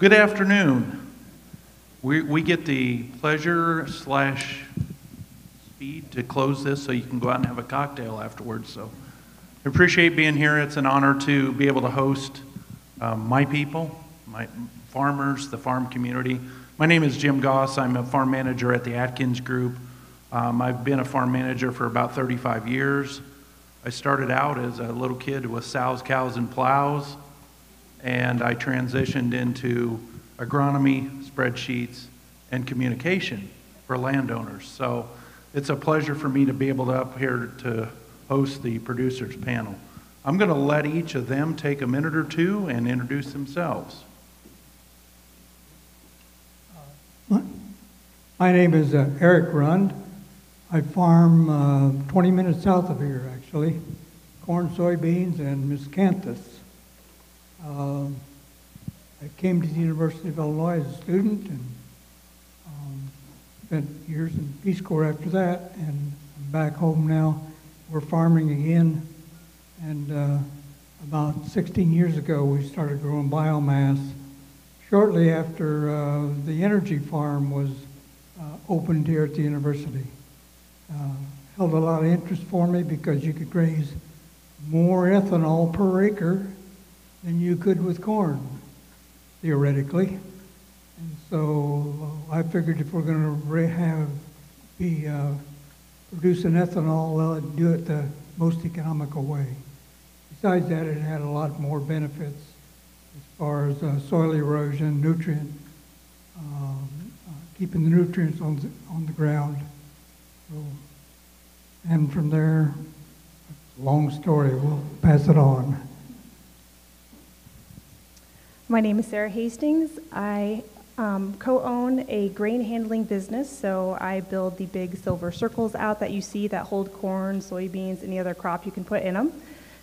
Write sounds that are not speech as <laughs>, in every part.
Good afternoon. We, we get the pleasure slash speed to close this so you can go out and have a cocktail afterwards. So I appreciate being here. It's an honor to be able to host um, my people, my farmers, the farm community. My name is Jim Goss. I'm a farm manager at the Atkins Group. Um, I've been a farm manager for about 35 years. I started out as a little kid with sows, cows, and plows, and I transitioned into agronomy, spreadsheets, and communication for landowners. So it's a pleasure for me to be able to up here to host the producers panel. I'm going to let each of them take a minute or two and introduce themselves. My name is uh, Eric Rund. I farm uh, 20 minutes south of here, actually. Corn, soybeans, and miscanthus. Um, I came to the University of Illinois as a student and um, spent years in Peace Corps after that, and I'm back home now. We're farming again, and uh, about 16 years ago, we started growing biomass. Shortly after uh, the energy farm was uh, opened here at the university uh, held a lot of interest for me because you could raise more ethanol per acre than you could with corn, theoretically. And so uh, I figured if we're going to have be uh, producing ethanol, well, do it the most economical way. Besides that, it had a lot more benefits as far as uh, soil erosion, nutrient, um, uh, keeping the nutrients on the, on the ground. So, and from there, long story, we'll pass it on. My name is Sarah Hastings. I um, co-own a grain handling business, so I build the big silver circles out that you see that hold corn, soybeans, any other crop you can put in them.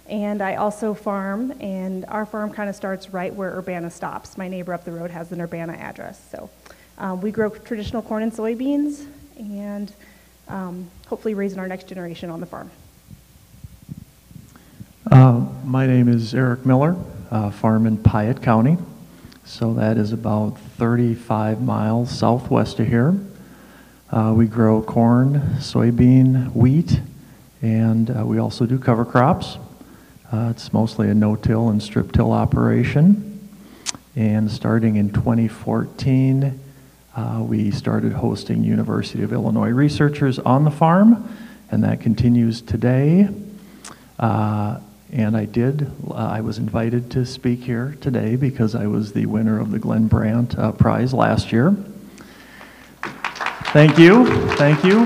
And I also farm, and our farm kind of starts right where Urbana stops. My neighbor up the road has an Urbana address. So um, we grow traditional corn and soybeans, and um, hopefully raising our next generation on the farm. Uh, my name is Eric Miller, uh, farm in Piatt County. So that is about 35 miles southwest of here. Uh, we grow corn, soybean, wheat, and uh, we also do cover crops. Uh, it's mostly a no-till and strip-till operation. And starting in 2014, uh, we started hosting University of Illinois researchers on the farm, and that continues today. Uh, and I did, uh, I was invited to speak here today because I was the winner of the Glen Brandt uh, Prize last year. Thank you, thank you.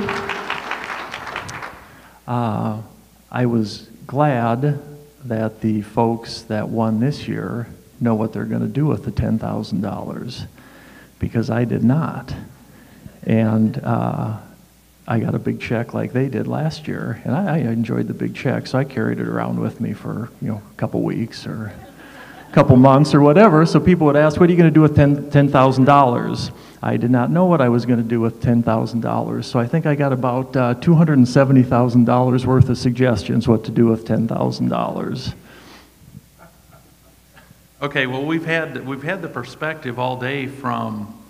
Uh, I was glad that the folks that won this year know what they're going to do with the $10,000 because I did not. And uh, I got a big check like they did last year, and I, I, enjoyed the big check, so I carried it around with me for you know a couple weeks or a couple months or whatever. So people would ask, "What are you going to do with ten thousand dollars?" I did not know what I was going to do with ten thousand dollars, so I think I got about uh, two hundred and seventy thousand dollars worth of suggestions what to do with ten thousand dollars. Okay, well, we've had, we've had the perspective all day from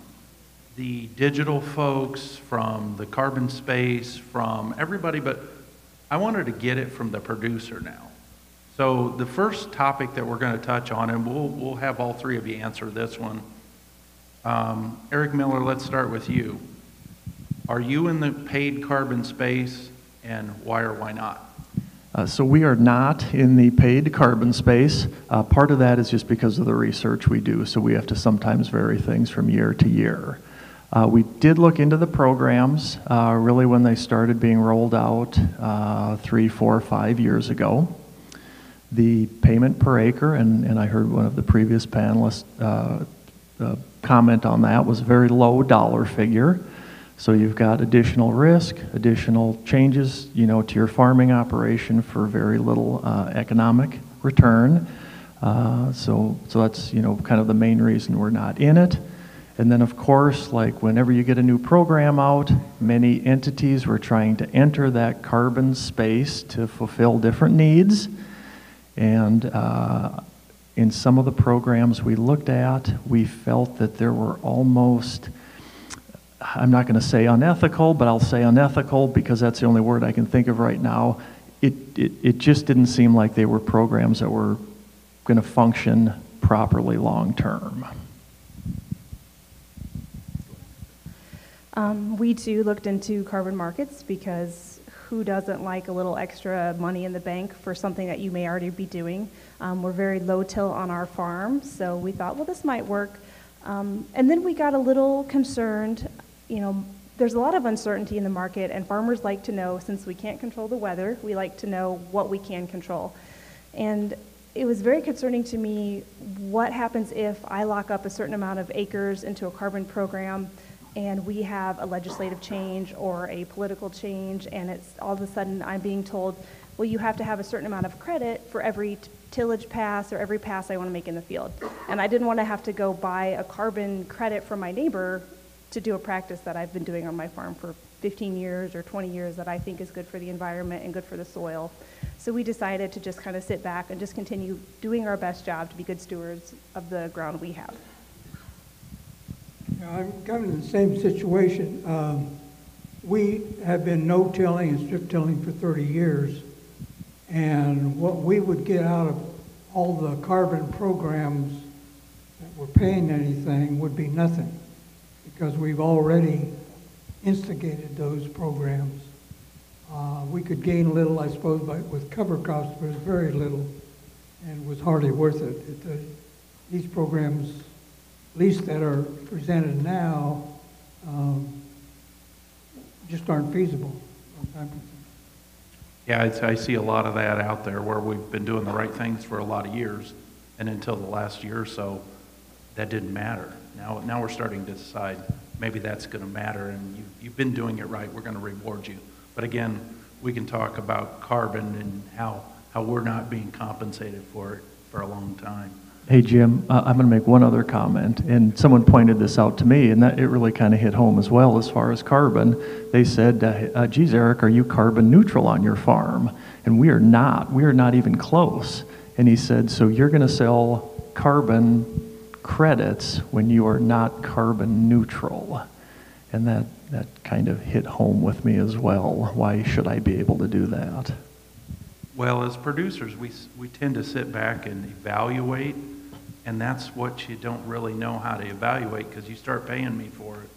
the digital folks, from the carbon space, from everybody, but I wanted to get it from the producer now. So the first topic that we're going to touch on, and we'll, we'll have all three of you answer this one. Um, Eric Miller, let's start with you. Are you in the paid carbon space, and why or why not? Uh, so we are not in the paid carbon space. Uh, part of that is just because of the research we do, so we have to sometimes vary things from year to year. Uh, we did look into the programs uh, really when they started being rolled out uh, three, four, five years ago. The payment per acre, and, and I heard one of the previous panelists uh, comment on that, was a very low dollar figure. So you've got additional risk, additional changes, you know, to your farming operation for very little uh, economic return. Uh, so, so that's, you know, kind of the main reason we're not in it. And then, of course, like whenever you get a new program out, many entities were trying to enter that carbon space to fulfill different needs. And uh, in some of the programs we looked at, we felt that there were almost, I'm not going to say unethical, but I'll say unethical because that's the only word I can think of right now. It, it, it just didn't seem like they were programs that were going to function properly long term. Um, we too looked into carbon markets because who doesn't like a little extra money in the bank for something that you may already be doing? Um, we're very low till on our farm, so we thought, well, this might work. Um, and then we got a little concerned. You know, there's a lot of uncertainty in the market, and farmers like to know, since we can't control the weather, we like to know what we can control. And it was very concerning to me what happens if I lock up a certain amount of acres into a carbon program and we have a legislative change or a political change, and it's all of a sudden I'm being told, well, you have to have a certain amount of credit for every tillage pass or every pass I want to make in the field. And I didn't want to have to go buy a carbon credit from my neighbor to do a practice that I've been doing on my farm for 15 years or 20 years that I think is good for the environment and good for the soil. So we decided to just kind of sit back and just continue doing our best job to be good stewards of the ground we have. I'm kind of in the same situation. Um, We have been no-tilling and strip-tilling for 30 years, and what we would get out of all the carbon programs that were paying anything would be nothing, because we've already instigated those programs. Uh, We could gain a little, I suppose, by, with cover crops, but very little, and was hardly worth it. It, uh, These programs, least that are presented now, um, just aren't feasible. Yeah, it's- I see a lot of that out there where we've been doing the right things for a lot of years, and until the last year or so, that didn't matter. Now, now we're starting to decide, maybe that's going to matter, and you, you've been doing it right, we're going to reward you. But again, we can talk about carbon and how, how we're not being compensated for it for a long time. Hey, Jim, uh, I'm going to make one other comment, and someone pointed this out to me, and that it really kind of hit home as well as far as carbon. They said, uh, uh, geez, Eric, are you carbon neutral on your farm? And we are not. We are not even close. And he said, so you're going to sell carbon credits when you are not carbon neutral. And that, that kind of hit home with me as well. Why should I be able to do that? Well, as producers, we, we tend to sit back and evaluate, and that's what you don't really know how to evaluate because you start paying me for it.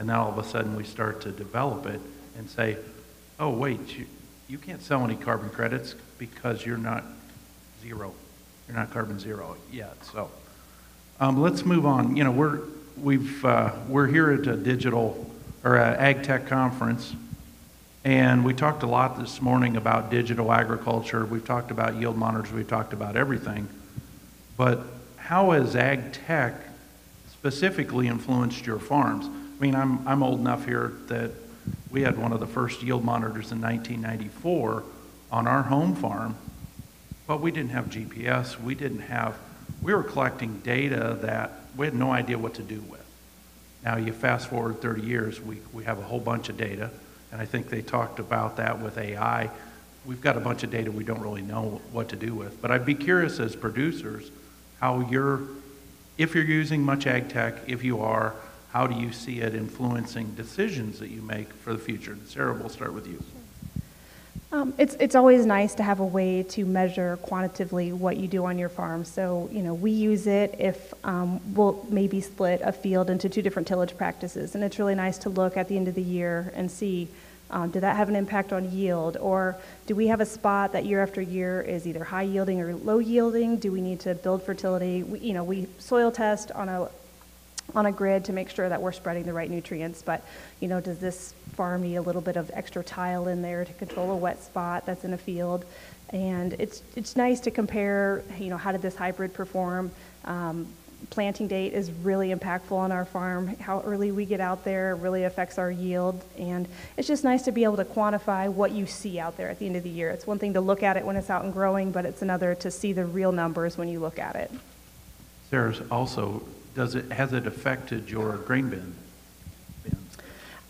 And then all of a sudden, we start to develop it and say, oh, wait, you, you can't sell any carbon credits because you're not zero. You're not carbon zero yet. So um, let's move on. You know, we're, we've, uh, we're here at a digital or a ag tech conference. And we talked a lot this morning about digital agriculture. We've talked about yield monitors. We've talked about everything. But how has ag tech specifically influenced your farms? I mean, I'm, I'm old enough here that we had one of the first yield monitors in 1994 on our home farm, but we didn't have GPS. We didn't have, we were collecting data that we had no idea what to do with. Now, you fast forward 30 years, we, we have a whole bunch of data, and I think they talked about that with AI. We've got a bunch of data we don't really know what to do with. But I'd be curious as producers how you're, if you're using much ag tech, if you are, how do you see it influencing decisions that you make for the future? Sarah, we'll start with you. Um, it's, it's always nice to have a way to measure quantitatively what you do on your farm. So, you know, we use it if um, we'll maybe split a field into two different tillage practices. And it's really nice to look at the end of the year and see um, did that have an impact on yield? Or do we have a spot that year after year is either high yielding or low yielding? Do we need to build fertility? We, you know, we soil test on a on a grid to make sure that we're spreading the right nutrients. But, you know, does this farm need a little bit of extra tile in there to control a wet spot that's in a field? And it's, it's nice to compare, you know, how did this hybrid perform? Um, planting date is really impactful on our farm. How early we get out there really affects our yield. And it's just nice to be able to quantify what you see out there at the end of the year. It's one thing to look at it when it's out and growing, but it's another to see the real numbers when you look at it. Sarah, also, does it, has it affected your grain bin?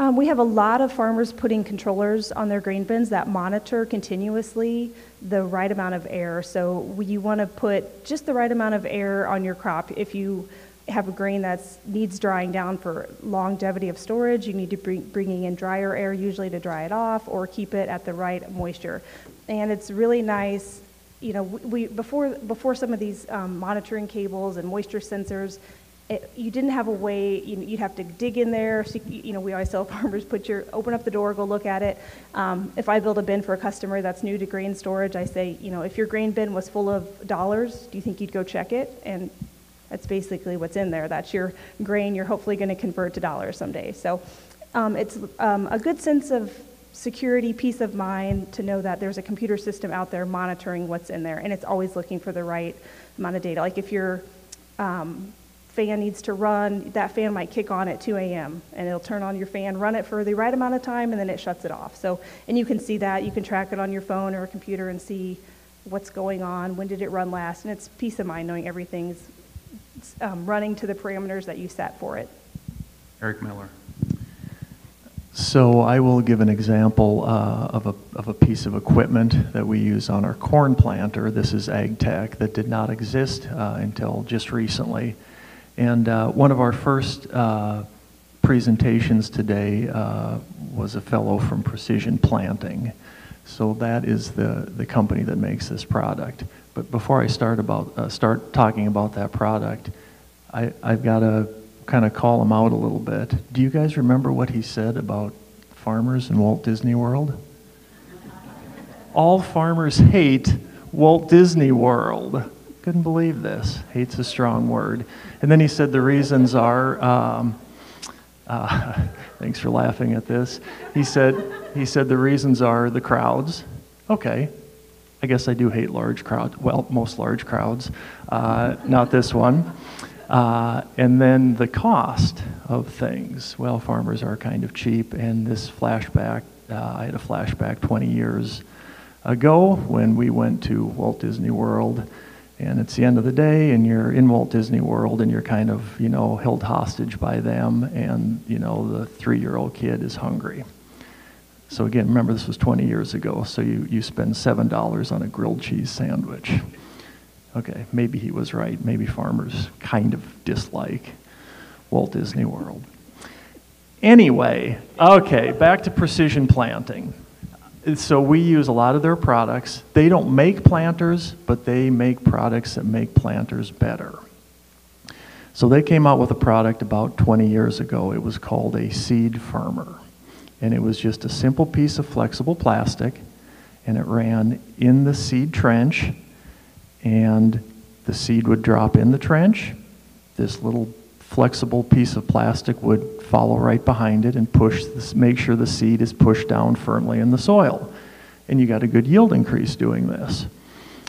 Um, we have a lot of farmers putting controllers on their grain bins that monitor continuously the right amount of air. So you want to put just the right amount of air on your crop. If you have a grain that needs drying down for longevity of storage, you need to bring bringing in drier air usually to dry it off or keep it at the right moisture. And it's really nice, you know, we, we- before, before some of these um, monitoring cables and moisture sensors, it, you didn't have a way, you, you'd have to dig in there. So, you you know, we always tell <laughs> farmers, put your, open up the door, go look at it. Um, if I build a bin for a customer that's new to grain storage, I say, you know, if your grain bin was full of dollars, do you think you'd go check it? And that's basically what's in there. That's your grain you're hopefully going to convert to dollars someday. So um, it's um, a good sense of security, peace of mind to know that there's a computer system out there monitoring what's in there, and it's always looking for the right amount of data. Like if your um, fan needs to run, that fan might kick on at 2 a.m. and it'll turn on your fan, run it for the right amount of time, and then it shuts it off. So, and you can see that. You can track it on your phone or a computer and see what's going on, when did it run last, and it's peace of mind knowing everything's um, running to the parameters that you set for it. Eric Miller. So I will give an example uh, of, a, of a piece of equipment that we use on our corn planter. This is AgTech that did not exist uh, until just recently. And uh, one of our first uh, presentations today uh, was a fellow from Precision Planting. So that is the, the company that makes this product. But before I start about uh, start talking about that product, I, I've got to kind of call him out a little bit. Do you guys remember what he said about farmers in Walt Disney World? All farmers hate Walt Disney World. Couldn't believe this. Hate's a strong word. And then he said the reasons are. Um, uh, <laughs> thanks for laughing at this. He said he said the reasons are the crowds. Okay, I guess I do hate large crowds. Well, most large crowds, uh, not this one. Uh, and then the cost of things. Well, farmers are kind of cheap, and this flashback, uh, I had a flashback 20 years ago when we went to Walt Disney World, and it's the end of the day, and you're in Walt Disney World, and you're kind of, you know, held hostage by them, and, you know, the three year old kid is hungry. So, again, remember this was 20 years ago, so you, you spend $7 on a grilled cheese sandwich. Okay, maybe he was right. Maybe farmers kind of dislike Walt Disney World. Anyway, okay, back to precision planting. So we use a lot of their products. They don't make planters, but they make products that make planters better. So they came out with a product about 20 years ago. It was called a seed firmer. And it was just a simple piece of flexible plastic, and it ran in the seed trench and the seed would drop in the trench. This little flexible piece of plastic would follow right behind it and push this, make sure the seed is pushed down firmly in the soil. And you got a good yield increase doing this.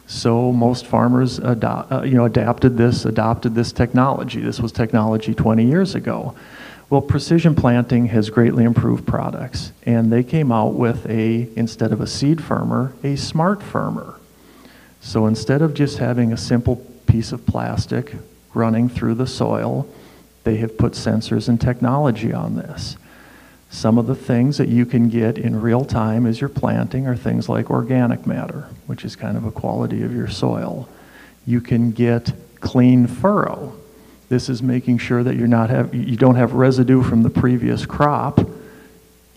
So most farmers uh, you know, adapted this, adopted this technology. This was technology 20 years ago. Well, precision planting has greatly improved products, and they came out with a, instead of a seed firmer, a smart firmer. So instead of just having a simple piece of plastic running through the soil, they have put sensors and technology on this. Some of the things that you can get in real time as you're planting are things like organic matter, which is kind of a quality of your soil. You can get clean furrow. This is making sure that you're not have, you don't have residue from the previous crop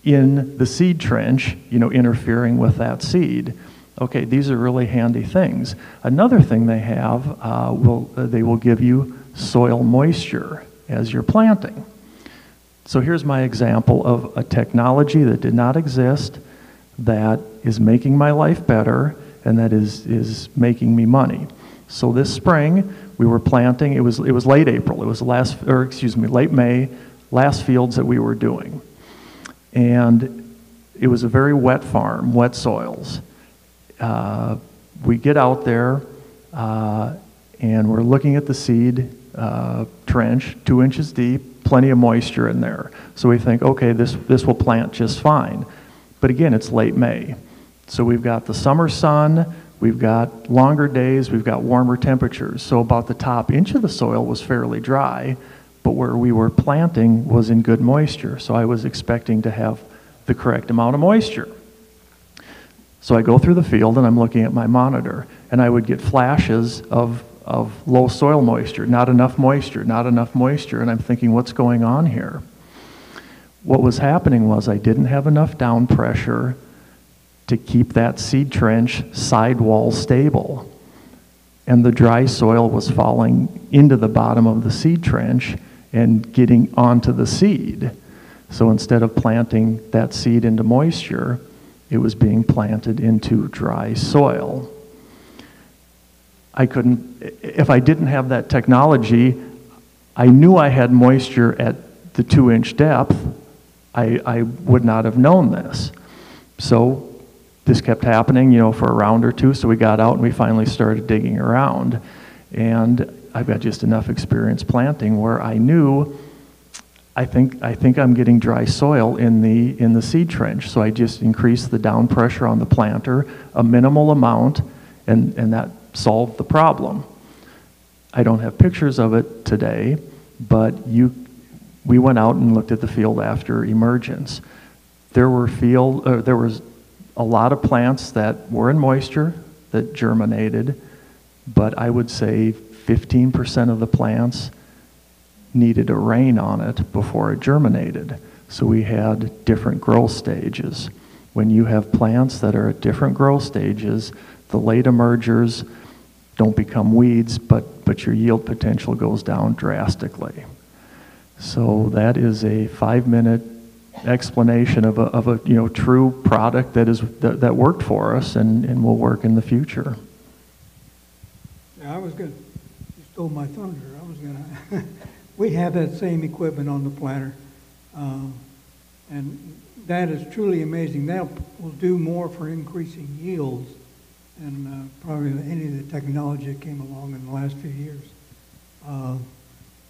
in the seed trench, you know, interfering with that seed. Okay, these are really handy things. Another thing they have, uh, will, uh, they will give you soil moisture as you're planting. So here's my example of a technology that did not exist that is making my life better and that is, is making me money. So this spring, we were planting, it was, it was late April, it was last, or excuse me, late May, last fields that we were doing. And it was a very wet farm, wet soils. Uh, we get out there uh, and we're looking at the seed uh, trench, two inches deep, plenty of moisture in there. So we think, okay, this, this will plant just fine. But again, it's late May. So we've got the summer sun, we've got longer days, we've got warmer temperatures. So about the top inch of the soil was fairly dry, but where we were planting was in good moisture, so I was expecting to have the correct amount of moisture. So I go through the field and I'm looking at my monitor, and I would get flashes of, of low soil moisture, not enough moisture, not enough moisture, and I'm thinking, what's going on here? What was happening was I didn't have enough down pressure to keep that seed trench sidewall stable. And the dry soil was falling into the bottom of the seed trench and getting onto the seed. So instead of planting that seed into moisture, it was being planted into dry soil. I couldn't, if I didn't have that technology, I knew I had moisture at the two inch depth. I, I would not have known this. So this kept happening, you know, for a round or two. So we got out and we finally started digging around. And I've got just enough experience planting where I knew I think, I think I'm getting dry soil in the, in the seed trench. So I just increased the down pressure on the planter, a minimal amount, and, and that solved the problem. I don't have pictures of it today, but you, we went out and looked at the field after emergence. There were field, uh, there was a lot of plants that were in moisture that germinated, but I would say 15% of the plants needed a rain on it before it germinated. So we had different growth stages. When you have plants that are at different growth stages, the late emergers don't become weeds, but, but your yield potential goes down drastically. So that is a five-minute explanation of a, of a you know, true product that, is, that, that worked for us and, and will work in the future. Yeah, I was gonna, you stole my thunder. I was gonna, <laughs> we have that same equipment on the planter. Um, and that is truly amazing. That will do more for increasing yields than uh, probably any of the technology that came along in the last few years. Uh,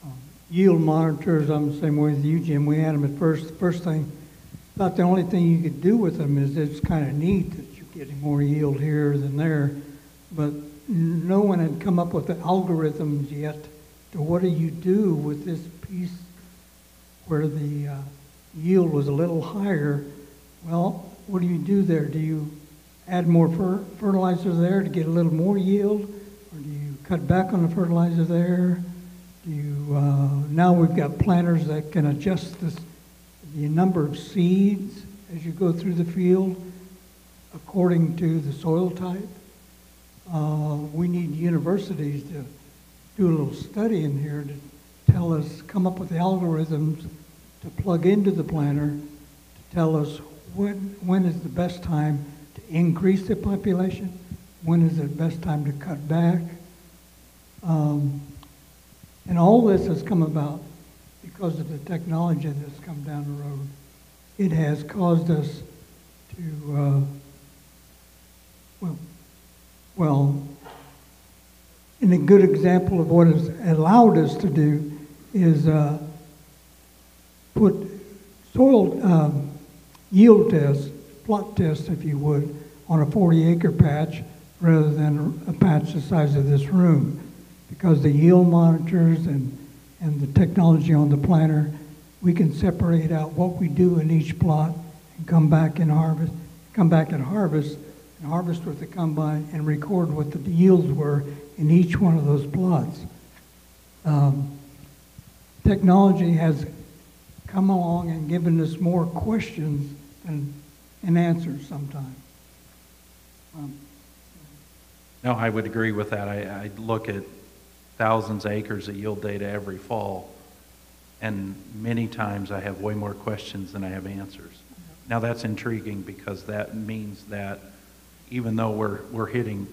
um, yield monitors, I'm the same way with you, Jim. We had them at first. The first thing, about the only thing you could do with them is it's kind of neat that you're getting more yield here than there. But no one had come up with the algorithms yet to what do you do with this piece where the uh, yield was a little higher. Well, what do you do there? Do you add more fer- fertilizer there to get a little more yield? Or do you cut back on the fertilizer there? Do you, uh, now we've got planters that can adjust this, the number of seeds as you go through the field according to the soil type. Uh, we need universities to do a little study in here to tell us, come up with the algorithms to plug into the planter to tell us when, when is the best time increase the population, when is the best time to cut back. Um, and all this has come about because of the technology that's come down the road. It has caused us to, uh, well, well, and a good example of what has allowed us to do is uh, put soil um, yield tests, plot tests, if you would, on a 40 acre patch rather than a patch the size of this room. Because the yield monitors and, and the technology on the planter, we can separate out what we do in each plot and come back and harvest, come back and harvest, and harvest with the combine and record what the yields were in each one of those plots. Um, technology has come along and given us more questions than, and answers sometimes. Um, No, I would agree with that. I, I look at thousands of acres of yield data every fall, and many times I have way more questions than I have answers. Now, that's intriguing because that means that even though we're, we're hitting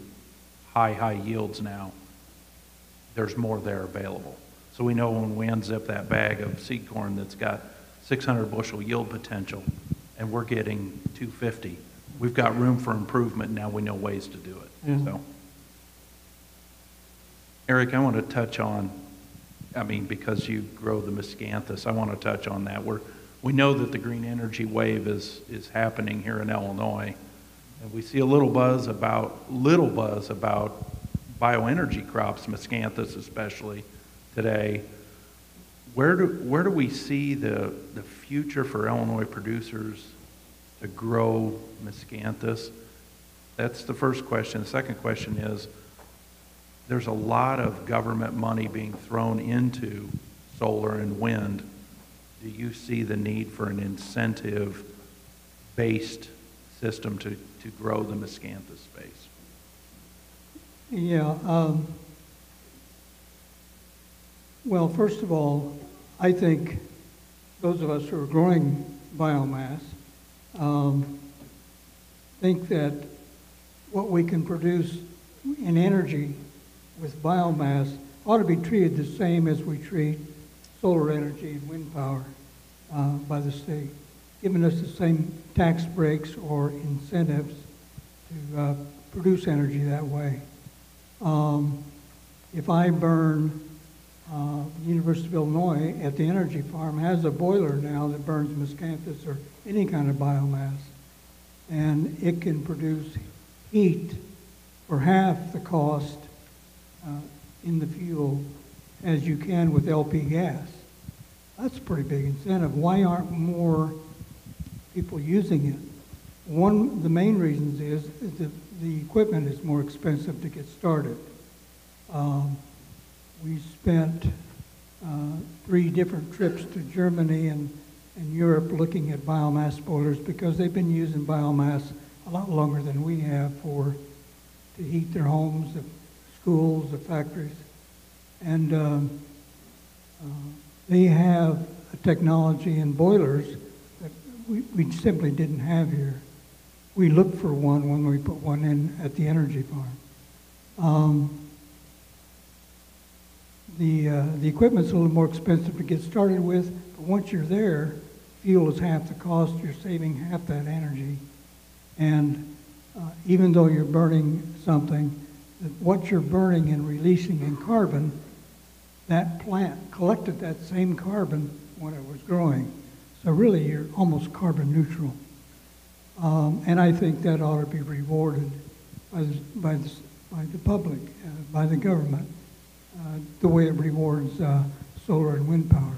high, high yields now, there's more there available. So we know when we unzip that bag of seed corn that's got 600 bushel yield potential, and we're getting 250, we've got room for improvement, now we know ways to do it. Yeah. So, Eric, I want to touch on, I mean, because you grow the miscanthus, I want to touch on that. We're, we know that the green energy wave is, is happening here in Illinois. And we see a little buzz about, little buzz about bioenergy crops, miscanthus especially, today. where do, where do we see the, the future for Illinois producers to grow miscanthus? That's the first question. The second question is, there's a lot of government money being thrown into solar and wind. Do you see the need for an incentive-based system to, to grow the miscanthus space? Yeah, um, well, first of all, I think those of us who are growing biomass um, think that what we can produce in energy with biomass ought to be treated the same as we treat solar energy and wind power uh, by the state, giving us the same tax breaks or incentives to uh, produce energy that way. Um, if I burn, uh, University of Illinois at the energy farm has a boiler now that burns miscanthus or any kind of biomass, and it can produce heat for half the cost uh, in the fuel as you can with LP gas. That's a pretty big incentive. Why aren't more people using it? One, of the main reasons is, is that the equipment is more expensive to get started. Um, we spent uh, three different trips to Germany and, and Europe looking at biomass boilers because they've been using biomass a lot longer than we have for to heat their homes, the schools, the factories, and um, uh, they have a technology in boilers that we, we simply didn't have here. We looked for one when we put one in at the energy farm. Um, the, uh, the equipment's a little more expensive to get started with, but once you're there, fuel is half the cost, you're saving half that energy. And uh, even though you're burning something, what you're burning and releasing in carbon, that plant collected that same carbon when it was growing. So really, you're almost carbon neutral. Um, and I think that ought to be rewarded by the, by the, by the public, uh, by the government, uh, the way it rewards uh, solar and wind power.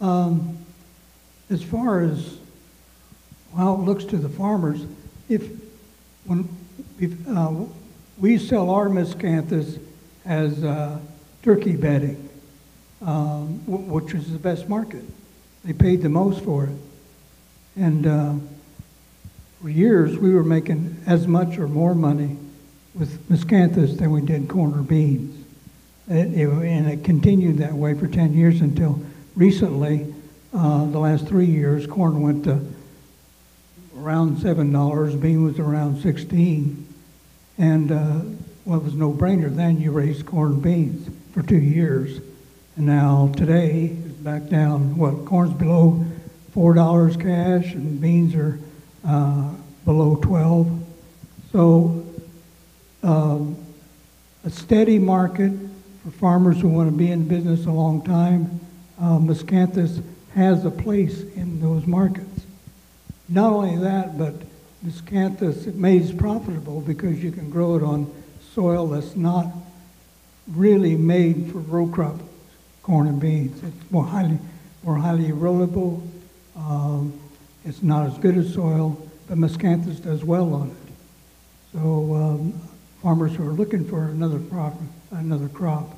Um, as far as how it looks to the farmers, if when if, uh, we sell our miscanthus as uh, turkey bedding, um, which is the best market. They paid the most for it, and uh, for years we were making as much or more money with miscanthus than we did corn or beans. It, it, and it continued that way for 10 years until recently, uh, the last three years, corn went to around $7, bean was around 16 And uh, well, it was no brainer then, you raised corn and beans for two years. And now today, it's back down, what, corn's below $4 cash and beans are uh, below 12 So um, a steady market for farmers who want to be in business a long time. Uh, Miscanthus has a place in those markets. Not only that, but Miscanthus it made profitable because you can grow it on soil that's not really made for row crop corn and beans. It's more highly more highly erodible. Um, it's not as good as soil, but Miscanthus does well on it. So um, farmers who are looking for another crop, another crop,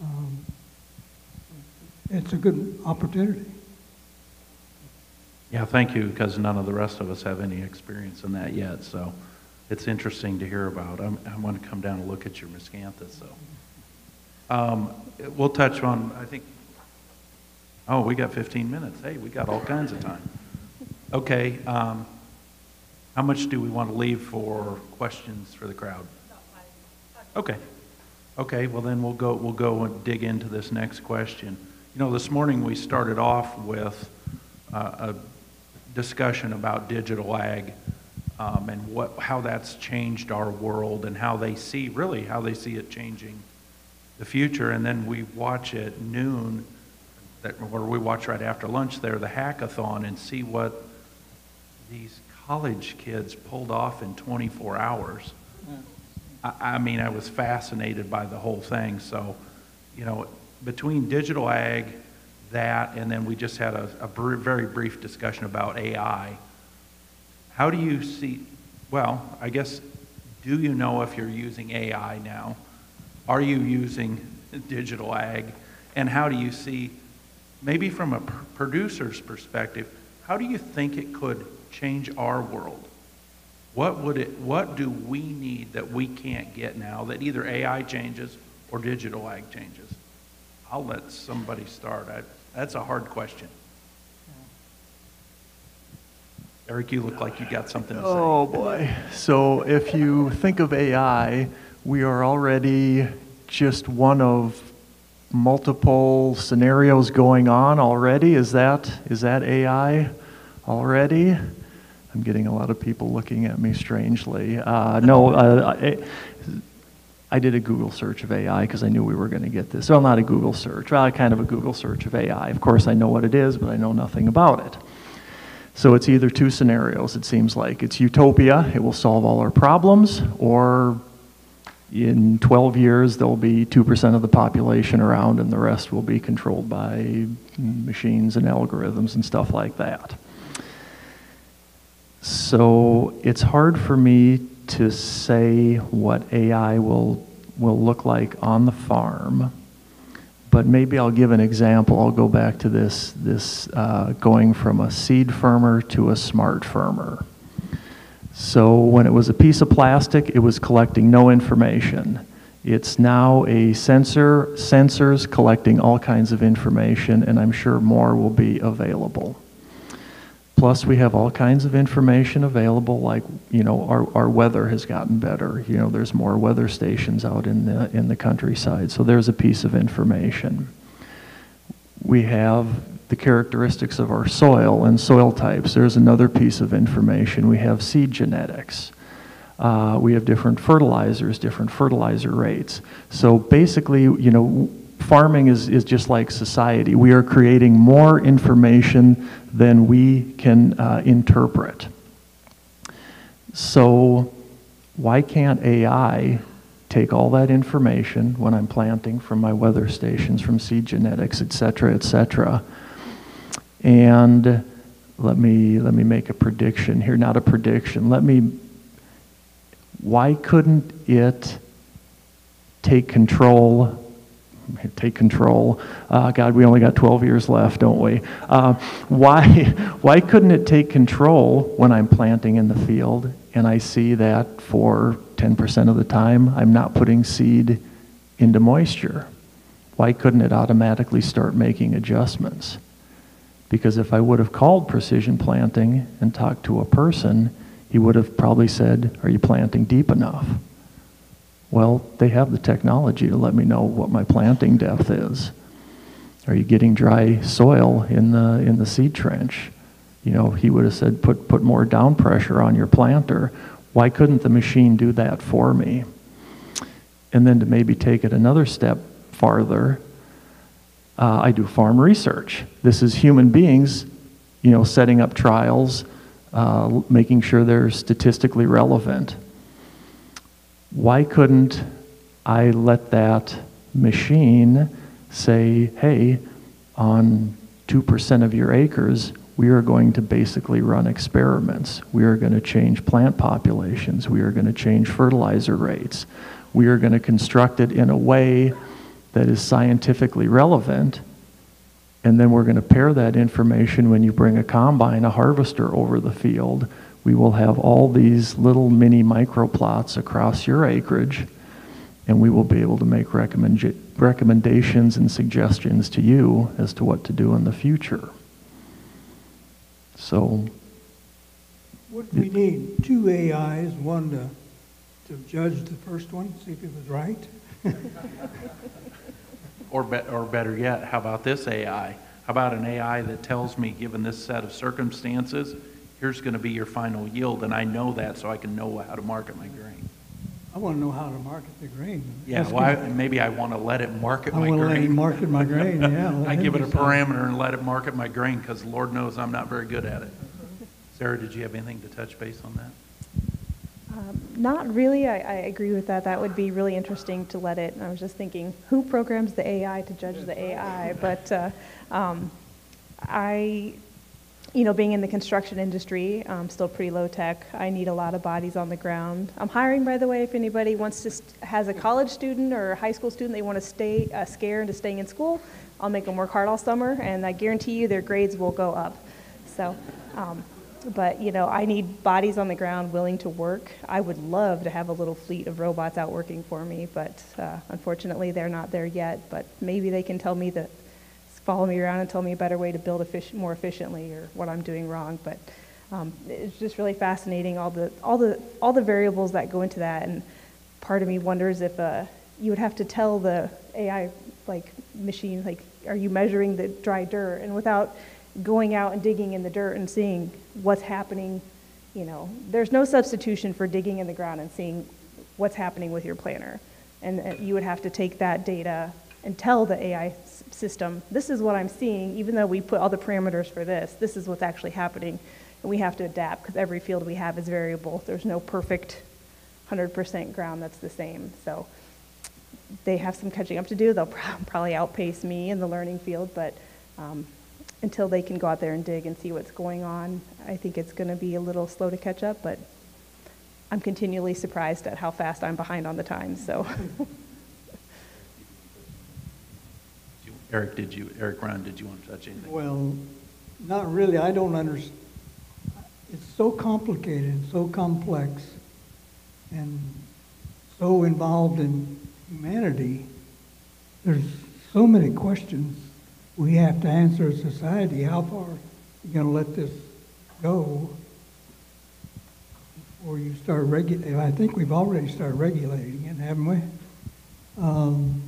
um, it's a good opportunity. Yeah, thank you, because none of the rest of us have any experience in that yet, so it's interesting to hear about. I'm, I want to come down and look at your miscanthus, so. Um, we'll touch on, I think, oh, we got 15 minutes. Hey, we got all kinds of time. Okay, um, how much do we want to leave for questions for the crowd? Okay. Okay, well then we'll go, we'll go and dig into this next question. You know, this morning we started off with uh, a discussion about digital ag um, and what, how that's changed our world and how they see, really how they see it changing the future. And then we watch at noon, that, or we watch right after lunch there, the hackathon and see what these college kids pulled off in 24 hours. I, I mean, I was fascinated by the whole thing. So, you know, between digital ag, that, and then we just had a, a br- very brief discussion about AI. How do you see, well, I guess, do you know if you're using AI now? Are you using digital ag? And how do you see, maybe from a pr- producer's perspective, how do you think it could change our world? What would it, what do we need that we can't get now that either AI changes or digital ag changes? I'll let somebody start. I, that's a hard question. Eric, you look like you got something to say. Oh, boy. So if you think of AI, we are already just one of multiple scenarios going on already. Is that, is that AI already? I'm getting a lot of people looking at me strangely. Uh, no, uh, I, did a Google search of AI because I knew we were going to get this. Well, not a Google search, well, kind of a Google search of AI. Of course, I know what it is, but I know nothing about it. So it's either two scenarios, it seems like. It's utopia, it will solve all our problems, or in 12 years, there'll be 2% of the population around and the rest will be controlled by machines and algorithms and stuff like that. So it's hard for me to say what AI will, will look like on the farm. But maybe I'll give an example. I'll go back to this, this uh, going from a seed firmer to a smart firmer. So when it was a piece of plastic, it was collecting no information. It's now a sensor, sensors collecting all kinds of information, and I'm sure more will be available. Plus, we have all kinds of information available, like, you know, our, our weather has gotten better. You know, there's more weather stations out in the, in the countryside, so there's a piece of information. We have the characteristics of our soil and soil types. There's another piece of information. We have seed genetics. Uh, we have different fertilizers, different fertilizer rates. So basically, you know, farming is, is just like society. We are creating more information than we can uh, interpret. So, why can't AI take all that information when I'm planting from my weather stations, from seed genetics, et cetera, et cetera, and let me, let me make a prediction here, not a prediction. Let me, why couldn't it take control take control. Uh, God, we only got 12 years left, don't we? Uh, why, <laughs> why couldn't it take control when I'm planting in the field and I see that for 10% of the time I'm not putting seed into moisture? Why couldn't it automatically start making adjustments? Because if I would have called precision planting and talked to a person, he would have probably said, Are you planting deep enough? Well, they have the technology to let me know what my planting depth is. Are you getting dry soil in the, in the seed trench? You know, he would have said, put, put more down pressure on your planter. Why couldn't the machine do that for me? And then to maybe take it another step farther, uh, I do farm research. This is human beings, you know, setting up trials, uh, making sure they're statistically relevant why couldn't I let that machine say, hey, on 2% of your acres, we are going to basically run experiments. We are going to change plant populations. We are going to change fertilizer rates. We are going to construct it in a way that is scientifically relevant. And then we're going to pair that information when you bring a combine, a harvester over the field we will have all these little mini microplots across your acreage, and we will be able to make recommend- recommendations and suggestions to you as to what to do in the future. So, Would we need two AIs, one to, to judge the first one, see if it was right? <laughs> Or, be, or better yet, how about this AI? How about an AI that tells me, given this set of circumstances, here's going to be your final yield, and I know that, so I can know how to market my grain. I want to know how to market the grain. Yeah, That's well, I, maybe I want to let it market I my want to let him grain. market my grain, yeah. <laughs> let I give it a decide. parameter and let it market my grain, because Lord knows I'm not very good at it. Sarah, did you have anything to touch base on that? Um, Not really, I, I agree with that. That would be really interesting to let it, I was just thinking, who programs the AI to judge the AI? But uh, um, I, you know, being in the construction industry, um, still pretty low tech, I need a lot of bodies on the ground. I'm hiring, by the way, if anybody wants to, st- has a college student or a high school student, they want to stay, uh, scare into staying in school, I'll make them work hard all summer, and I guarantee you their grades will go up. So, um, but you know, I need bodies on the ground willing to work. I would love to have a little fleet of robots out working for me, but uh, unfortunately, they're not there yet. But maybe they can tell me that, follow me around and tell me a better way to build effic- more efficiently or what I'm doing wrong. But um, it's just really fascinating all the all the all the variables that go into that, and part of me wonders if uh, you would have to tell the AI like machine like, are you measuring the dry dirt? And without going out and digging in the dirt and seeing what's happening, you know, there's no substitution for digging in the ground and seeing what's happening with your planter. And uh, you would have to take that data and tell the AI system, this is what I'm seeing, even though we put all the parameters for this, this is what's actually happening. And we have to adapt because every field we have is variable. There's no perfect 100% ground that's the same. So they have some catching up to do. They'll prob- <laughs> probably outpace me in the learning field, but um, until they can go out there and dig and see what's going on, I think it's going to be a little slow to catch up, but I'm continually surprised at how fast I'm behind on the times, so. <laughs> You- Eric, did you, Eric Rund, did you want to touch anything? Well, not really, I don't understand. It's so complicated, so complex, and so involved in humanity. There's so many questions we have to answer as society. How far are you going to let this go before you start regulating? I think we've already started regulating it, haven't we? Um,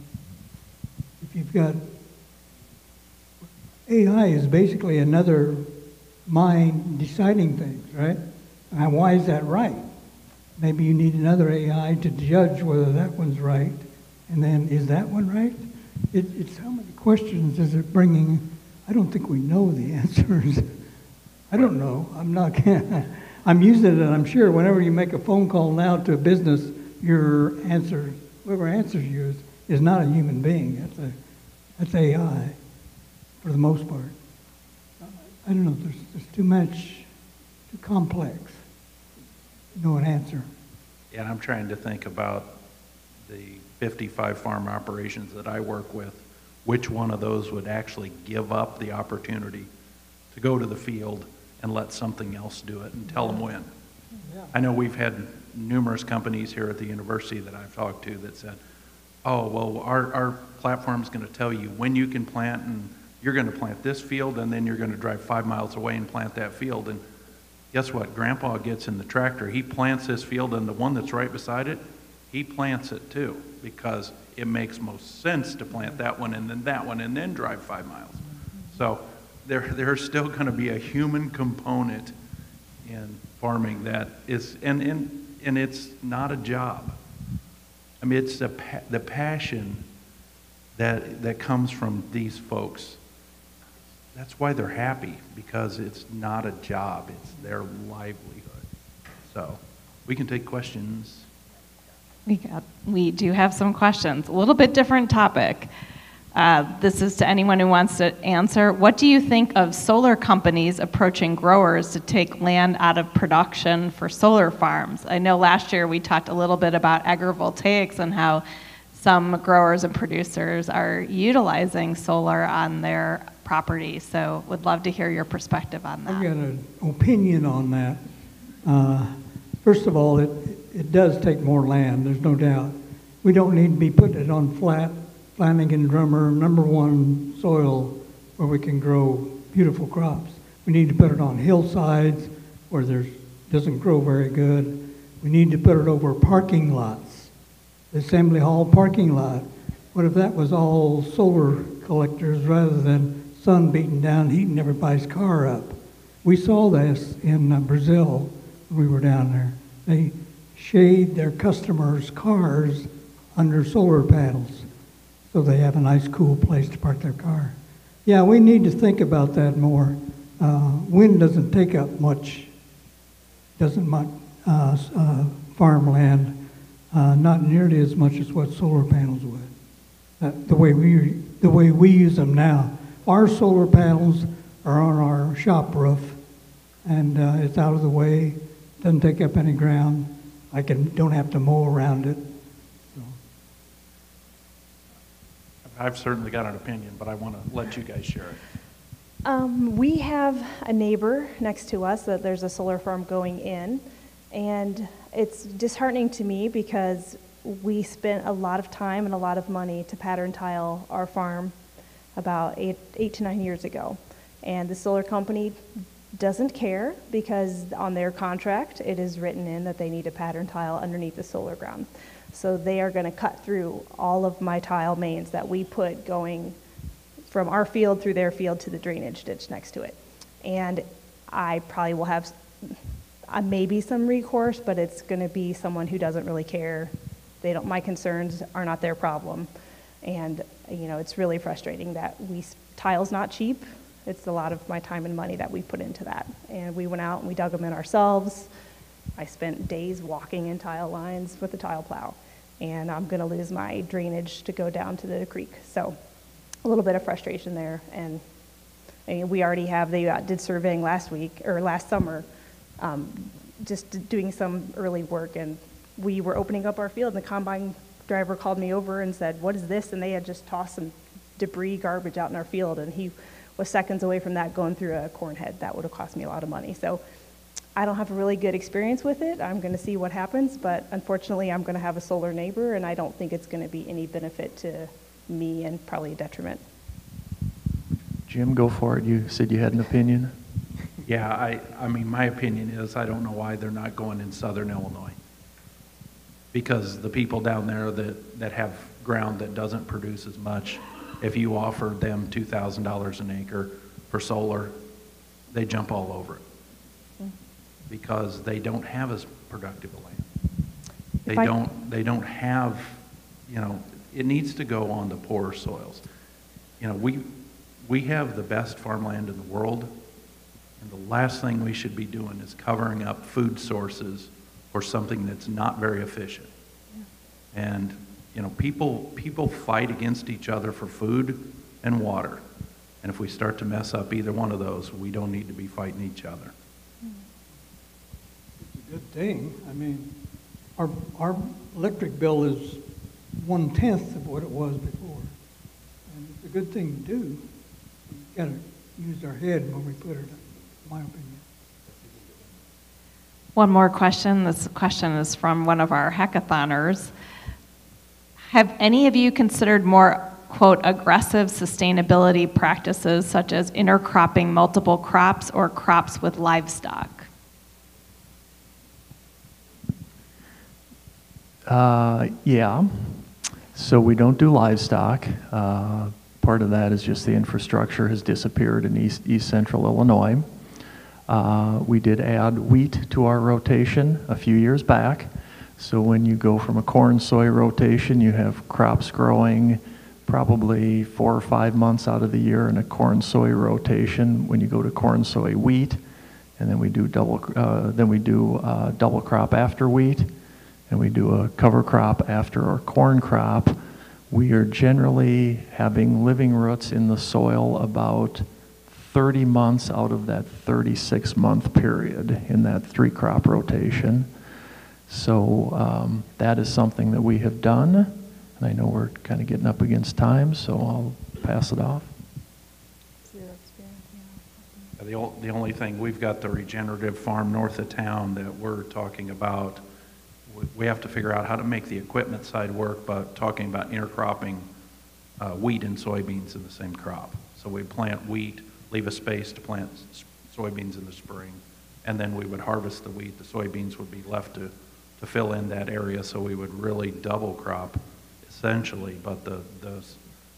if you've got AI is basically another mind deciding things, right? And why is that right? Maybe you need another AI to judge whether that one's right, and then is that one right? It, it's how many questions is it bringing? I don't think we know the <laughs> answers. I don't know. I'm not. <laughs> I'm using it, and I'm sure whenever you make a phone call now to a business, your answer, whoever answers you, is, is not a human being. That's a, that's AI for the most part. I don't know, there's, there's too much, too complex. to Know an answer. And I'm trying to think about the 55 farm operations that I work with, which one of those would actually give up the opportunity to go to the field and let something else do it and tell them when? Yeah. I know we've had numerous companies here at the university that I've talked to that said, oh, well, our, our platform's going to tell you when you can plant, and you're going to plant this field, and then you're going to drive five miles away and plant that field. And guess what? Grandpa gets in the tractor, he plants this field, and the one that's right beside it, he plants it too, because it makes most sense to plant that one and then that one, and then drive five miles. So there, there's still going to be a human component in farming that is, and, and, and it's not a job. I mean, it's the, the passion that, that comes from these folks. That's why they're happy, because it's not a job, it's their livelihood. So, we can take questions. We got, we do have some questions. A little bit different topic. Uh, this is to anyone who wants to answer. What do you think of solar companies approaching growers to take land out of production for solar farms? I know last year we talked a little bit about agrivoltaics and how some growers and producers are utilizing solar on their property. So, would love to hear your perspective on that. I've got an opinion on that. Uh, First of all, it, it does take more land, there's no doubt. We don't need to be putting it on flat, Flanagan Drummer, number one soil where we can grow beautiful crops. We need to put it on hillsides where there's, doesn't grow very good. We need to put it over parking lots, the Assembly Hall parking lot. What if that was all solar collectors rather than sun beating down, heating everybody's car up? We saw this in uh, Brazil when we were down there. They shade their customers' cars under solar panels so they have a nice, cool place to park their car. Yeah, we need to think about that more. Uh, wind doesn't take up much, doesn't much uh, uh, farmland, uh, not nearly as much as what solar panels would. Uh, the way we the way we use them now, our solar panels are on our shop roof, and uh, it's out of the way, doesn't take up any ground. I can don't have to mow around it. So. I've certainly got an opinion, but I want to let you guys share it. Um, we have a neighbor next to us that there's a solar farm going in, and it's disheartening to me because we spent a lot of time and a lot of money to pattern tile our farm about eight, eight to nine years ago. And the solar company doesn't care because on their contract it is written in that they need a pattern tile underneath the solar ground. So they are going to cut through all of my tile mains that we put going from our field through their field to the drainage ditch next to it. And I probably will have uh, maybe some recourse, but it's going to be someone who doesn't really care. They don't. My concerns are not their problem, and you know it's really frustrating that we tile's not cheap. It's a lot of my time and money that we put into that, and we went out and we dug them in ourselves. I spent days walking in tile lines with a tile plow, and I'm going to lose my drainage to go down to the creek. So a little bit of frustration there. And I mean, we already have, they uh, did surveying last week, or last summer, um, just doing some early work. And we were opening up our field, and the combine driver called me over and said, What is this? And they had just tossed some debris, garbage out in our field. And he was seconds away from that going through a corn head. That would have cost me a lot of money. So I don't have a really good experience with it. I'm going to see what happens. But unfortunately, I'm going to have a solar neighbor, and I don't think it's going to be any benefit to me and probably a detriment. Jim, go for it. You said you had an opinion. Yeah, I, I mean, my opinion is I don't know why they're not going in southern Illinois. Because the people down there that, that have ground that doesn't produce as much, if you offered them $2,000 an acre for solar, they jump all over it. Because they don't have as productive a land. They I- don't, they don't have, you know, it needs to go on the poorer soils. You know, we, we have the best farmland in the world, and the last thing we should be doing is covering up food sources for something that's not very efficient. And, you know, people, people fight against each other for food and water. And if we start to mess up either one of those, we don't need to be fighting each other. It's a good thing. I mean, our, our electric bill is one-tenth of what it was before. And it's a good thing to do. We've got to use our head when we put it, in my opinion. One more question. This question is from one of our hackathoners. Have any of you considered more, quote, aggressive sustainability practices such as intercropping multiple crops or crops with livestock? Uh, yeah. So we don't do livestock. Uh, part of that is just the infrastructure has disappeared in East, East Central Illinois. Uh, we did add wheat to our rotation a few years back. So when you go from a corn soy rotation, you have crops growing probably four or five months out of the year in a corn soy rotation. When you go to corn soy wheat, and then we do double, uh, then we do uh, double crop after wheat and we do a cover crop after our corn crop, we are generally having living roots in the soil about 30 months out of that 36 month period in that three crop rotation. So um, that is something that we have done. And I know we're kind of getting up against time, so I'll pass it off. The, the only thing, we've got the regenerative farm north of town that we're talking about. We- We have to figure out how to make the equipment side work, but talking about intercropping uh, wheat and soybeans in the same crop. So we plant wheat, leave a space to plant soybeans in the spring, and then we would harvest the wheat. The soybeans would be left to, to fill in that area, so we would really double crop essentially, but the, the,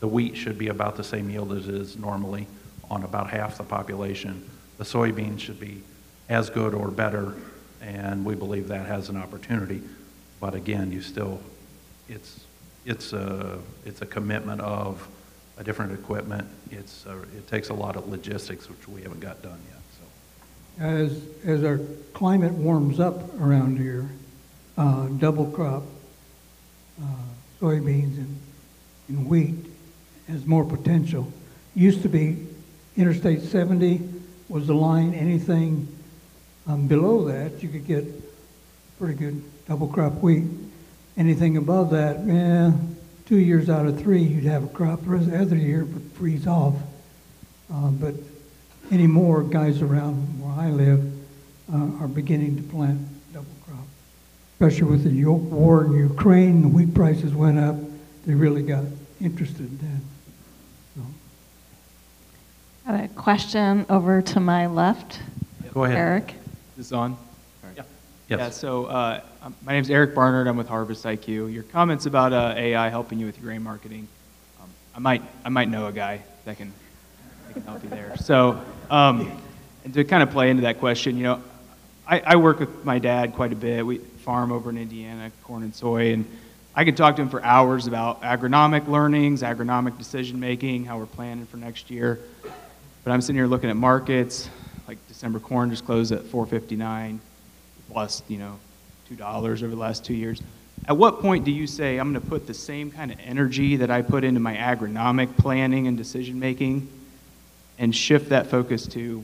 the wheat should be about the same yield as it is normally on about half the population. The soybeans should be as good or better, and we believe that has an opportunity. But again, you still, it's, it's a, it's a commitment of a different equipment. It's, a- it takes a lot of logistics, which we haven't got done yet, so. As, as our climate warms up around here, uh, double crop uh, soybeans and, and wheat has more potential. Used to be Interstate 70 was the line, anything um, below that, you could get pretty good double crop wheat. Anything above that, eh, two years out of three, you'd have a crop. The rest- other year would freeze off. Uh, but anymore, guys around where I live uh, are beginning to plant double crop. Especially with the Yo- war in Ukraine, the wheat prices went up. They really got interested then. So, Got a question over to my left. Go ahead. Eric? This is on? Yes. Yeah, so uh, my name's Eric Barnard. I'm with Harvest IQ. Your comments about uh, AI helping you with grain marketing, um, I might I might know a guy that can, that can help you there. So, um, and to kind of play into that question, you know, I, I work with my dad quite a bit. We farm over in Indiana, corn and soy, and I could talk to him for hours about agronomic learnings, agronomic decision making, how we're planning for next year. But I'm sitting here looking at markets, like December corn just closed at 459 plus, you know, $2 over the last two years. At what point do you say, I'm going to put the same kind of energy that I put into my agronomic planning and decision making and shift that focus to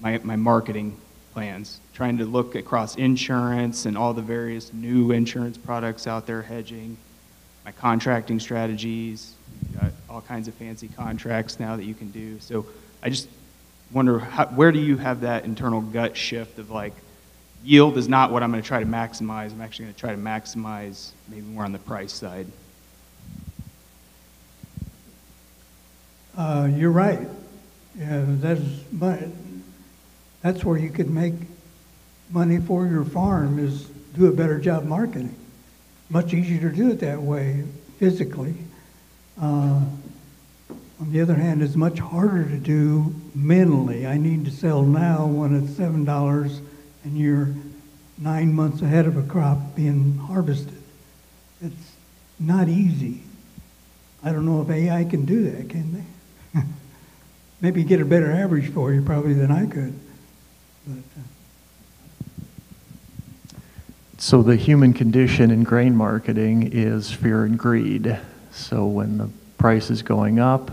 my, my marketing plans? Trying to look across insurance and all the various new insurance products out there, hedging, my contracting strategies, all kinds of fancy contracts now that you can do. So I just wonder, how, where do you have that internal gut shift of like, yield is not what I'm going to try to maximize. I'm actually going to try to maximize maybe more on the price side. Uh, you're right. Yeah, that's, that's where you could make money for your farm is do a better job marketing. Much easier to do it that way physically. Uh, on the other hand, it's much harder to do mentally. I need to sell now when it's seven dollars and you're nine months ahead of a crop being harvested. It's not easy. I don't know if AI can do that, can they? <laughs> Maybe get a better average for you probably than I could. But, uh, So the human condition in grain marketing is fear and greed. So when the price is going up,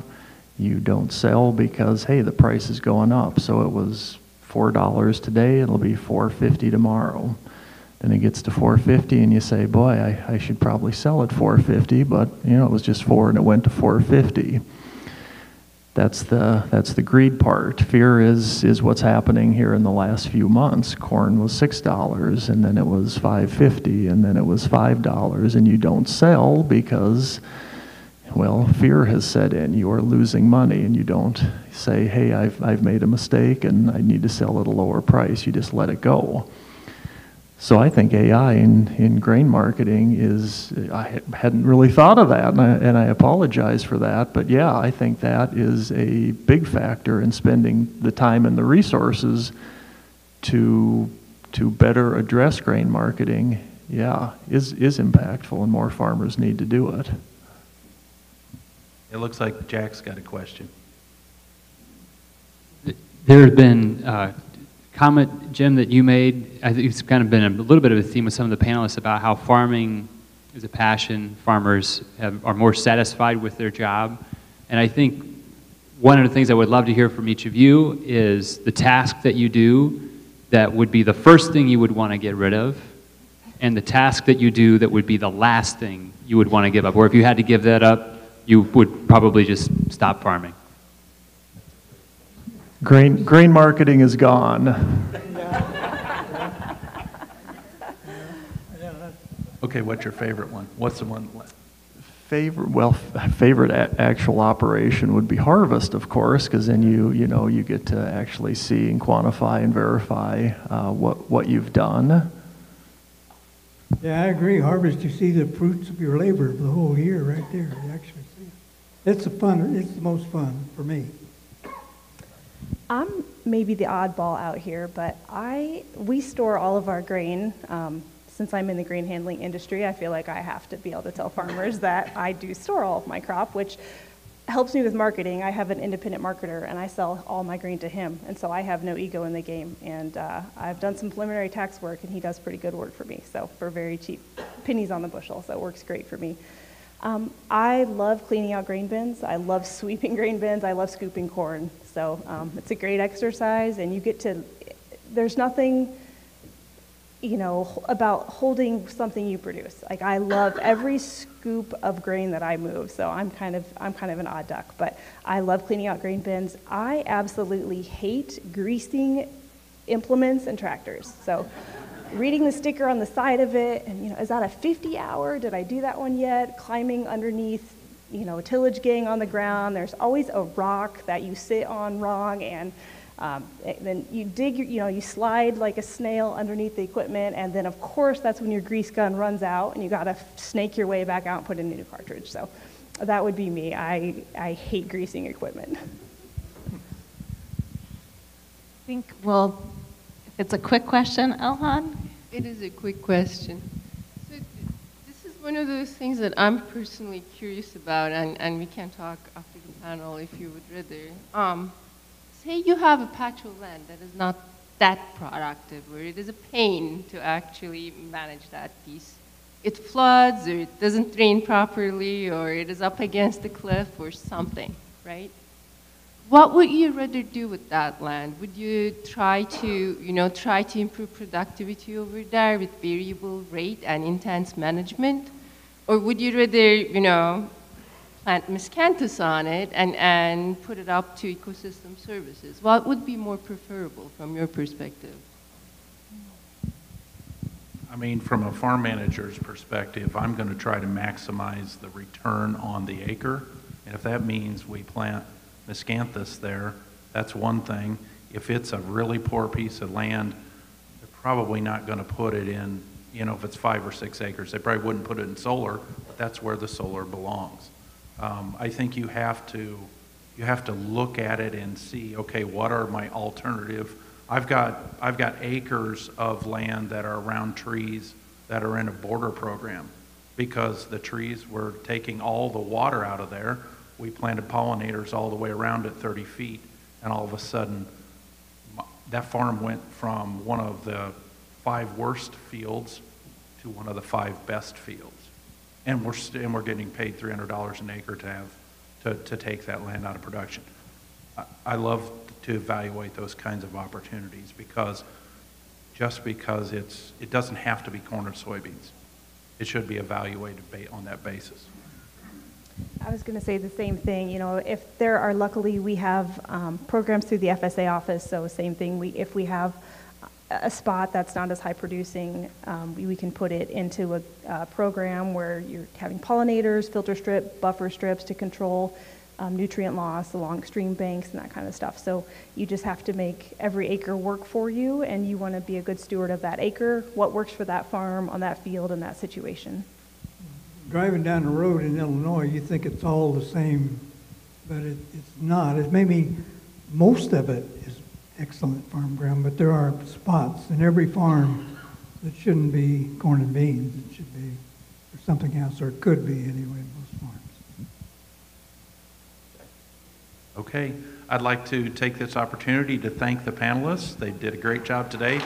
you don't sell because hey, the price is going up. So it was four dollars today, it'll be four fifty tomorrow. Then it gets to four fifty, and you say, boy, I, I should probably sell at four fifty, but you know it was just four, and it went to four fifty. That's the that's the greed part. Fear is is what's happening here in the last few months. Corn was six dollars, and then it was five fifty, and then it was five dollars, and you don't sell because, well, fear has set in. You are losing money, and you don't say, "Hey, I've I've made a mistake, and I need to sell at a lower price." You just let it go. So I think AI in, in grain marketing is, I hadn't really thought of that, and I, and I apologize for that, but yeah, I think that is a big factor in spending the time and the resources to, to better address grain marketing, yeah, is, is impactful, and more farmers need to do it. It looks like Jack's got a question. There has been uh, comment, Jim, that you made. I think it's kind of been a little bit of a theme with some of the panelists about how farming is a passion. Farmers have, are more satisfied with their job. And I think one of the things I would love to hear from each of you is the task that you do that would be the first thing you would want to get rid of, and the task that you do that would be the last thing you would want to give up. Or if you had to give that up, you would probably just stop farming. Grain, grain marketing is gone. Okay, what's your favorite one? What's the one? Favorite, well, f- favorite a- actual operation would be harvest, of course, because then you, you know, you get to actually see and quantify and verify uh, what, what you've done. yeah, I agree. Harvest, you see the fruits of your labor the whole year right there. Actually see it. It's the fun. It's the most fun for me. I'm maybe the oddball out here, but I we store all of our grain. Um, since I'm in the grain handling industry, I feel like I have to be able to tell farmers that I do store all of my crop, which helps me with marketing. I have an independent marketer, and I sell all my grain to him, and so I have no ego in the game. And uh, I've done some preliminary tax work, and he does pretty good work for me. So for very cheap pennies on the bushel, so it works great for me. Um, I love cleaning out grain bins. I love <laughs> sweeping grain bins. I love scooping corn. So um, it's a great exercise, and you get to. There's nothing you know, about holding something you produce. Like I love every scoop of grain that I move. So I'm kind of I'm kind of an odd duck, but I love cleaning out grain bins. I absolutely hate greasing implements and tractors. So reading the sticker on the side of it and you know, is that a 50 hour? Did I do that one yet? Climbing underneath you know, a tillage gang on the ground. There's always a rock that you sit on wrong and um, then you dig, you know, you slide like a snail underneath the equipment, and then of course that's when your grease gun runs out, and you got to snake your way back out and put in a new cartridge. So that would be me. I, I hate greasing equipment. I think, well, it's a quick question, Elhan? It is a quick question. So this is one of those things that I'm personally curious about, and, and we can talk after the panel if you would rather. Um, say you have a patch of land that is not that productive, where it is a pain to actually manage that piece. It floods, or it doesn't drain properly, or it is up against the cliff, or something, right? What would you rather do with that land? Would you try to, you know, try to improve productivity over there with variable rate and intense management? Or would you rather, you know, plant miscanthus on it and, and put it up to ecosystem services? What would be more preferable from your perspective? I mean, from a farm manager's perspective, I'm going to try to maximize the return on the acre. And if that means we plant miscanthus there, that's one thing. If it's a really poor piece of land, they're probably not going to put it in, you know, if it's five or six acres, they probably wouldn't put it in solar, but that's where the solar belongs. Um, I think you have to, you have to look at it and see, okay, what are my alternative? I've got, I've got acres of land that are around trees that are in a border program because the trees were taking all the water out of there. We planted pollinators all the way around at 30 feet, and all of a sudden, that farm went from one of the five worst fields to one of the five best fields. And we're, st- and we're getting paid $300 an acre to have, to, to take that land out of production. I- I love to evaluate those kinds of opportunities because, just because it's, it doesn't have to be corn or soybeans. It should be evaluated on that basis. I was going to say the same thing. You know, if there are, luckily, we have um, programs through the FSA office, so same thing. We, if we have a spot that's not as high producing, um, we, we can put it into a, uh program where you're having pollinators, filter strip, buffer strips to control um, nutrient loss along stream banks and that kind of stuff. So you just have to make every acre work for you, and you want to be a good steward of that acre. What works for that farm on that field in that situation? Driving down the road in Illinois, you think it's all the same, but it, it's not. It maybe most of it is excellent farm ground, but there are spots in every farm that shouldn't be corn and beans. It should be or something else, or it could be anyway most farms. Okay, I'd like to take this opportunity to thank the panelists. They did a great job today.